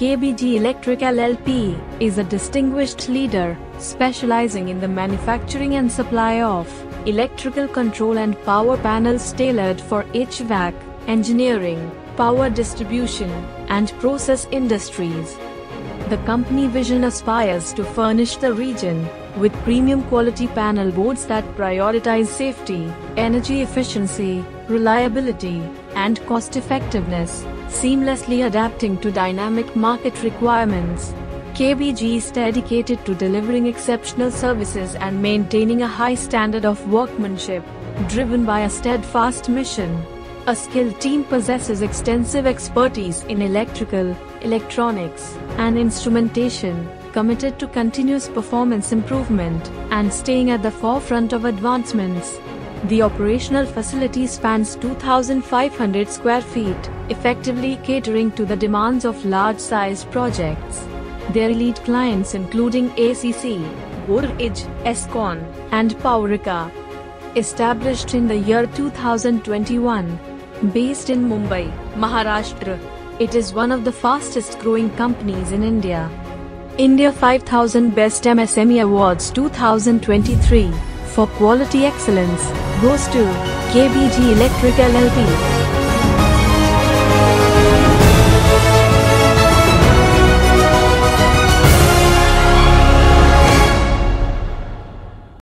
KBG Electric LLP is a distinguished leader specializing in the manufacturing and supply of electrical control and power panels tailored for HVAC, engineering, power distribution, and process industries. The company vision aspires to furnish the region with premium quality panel boards that prioritize safety, energy efficiency, reliability, and cost effectiveness, seamlessly adapting to dynamic market requirements. KBG is dedicated to delivering exceptional services and maintaining a high standard of workmanship, driven by a steadfast mission. A skilled team possesses extensive expertise in electrical, electronics, and instrumentation, committed to continuous performance improvement and staying at the forefront of advancements. The operational facility spans 2,500 square feet, effectively catering to the demands of large-sized projects. Their elite clients including ACC, Godrej, Escon, and Powerica. Established in the year 2021, based in Mumbai, Maharashtra, it is one of the fastest growing companies in India. India 5000 Best MSME Awards 2023 for quality excellence goes to KBG Electric LLP.